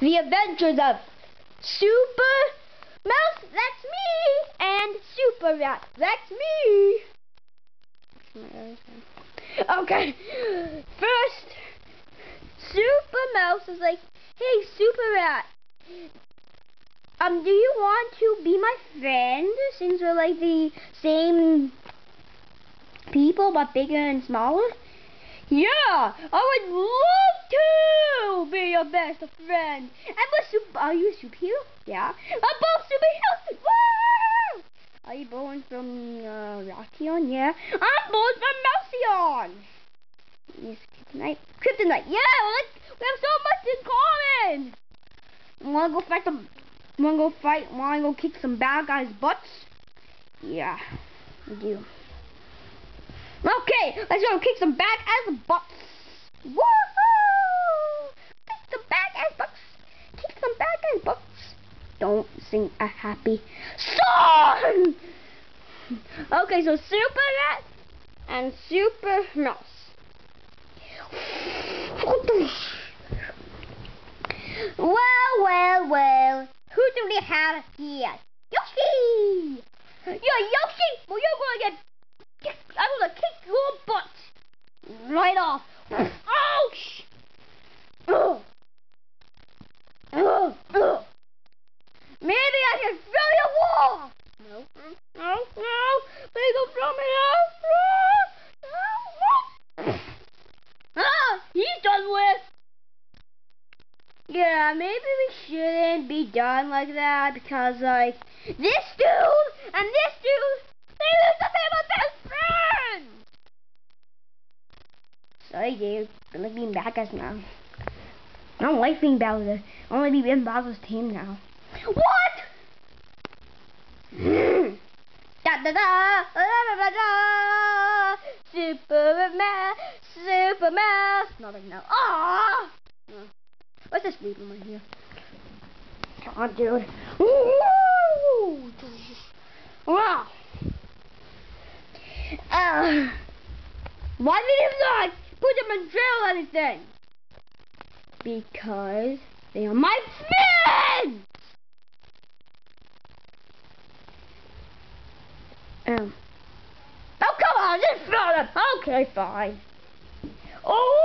The Adventures of Super Mouse, that's me, and Super Rat, that's me. Okay, first, Super Mouse is like, hey, Super Rat, um, do you want to be my friend since we're like the same people but bigger and smaller? Yeah, I would love to be your best friend. And we're super, are you a superhero? Yeah. I'm both superheroes. Woo! Are you born from uh, Rockion? Yeah. I'm born from Malceon. Yes, Kryptonite. Kryptonite. Yeah, we have so much in common. Wanna go fight some? Wanna go fight? Wanna go kick some bad guys' butts? Yeah, I do. Okay, let's go kick some back ass butts. Woohoo! Kick some back ass butts. Kick some back ass butts. Don't a happy song. Okay, so Super Rat and Super Mouse. Well, well, well. Who do we have here? Yoshi! Yeah, Yoshi! Well, you're gonna get I'm gonna kick your butt right off. Ouch! Ugh. Ugh. Ugh. Maybe I can throw you off. No, no, no! Please don't throw me off. No, no, no. Ah, he's done with. Yeah, maybe we shouldn't be done like that because, like, this dude and this dude, they used to be my best Sorry, dude. I'm like being bad guys now. I don't like being Bowser. I want to be in Bowser's team now. What? da da da da da da Super Mouse, Super Mouse. Not like now. Ah! What's this weed right here? On, dude. Woo! Wow. Uh, why did you not? put them in jail or anything. Because they are my friends! Um. Oh, come on, just throw them. Okay, fine. Oh!